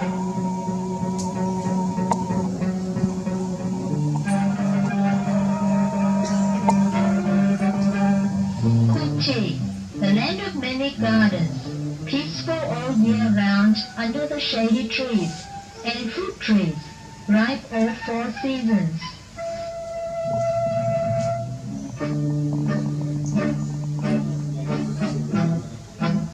Kochi, the land of many gardens, peaceful all year round under the shady trees and fruit trees, ripe all four seasons.